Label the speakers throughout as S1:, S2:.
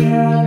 S1: Música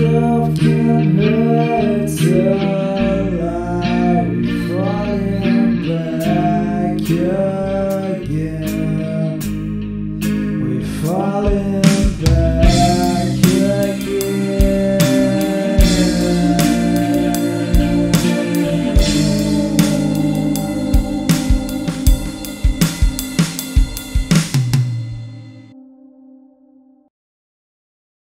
S1: love can hurt so back again.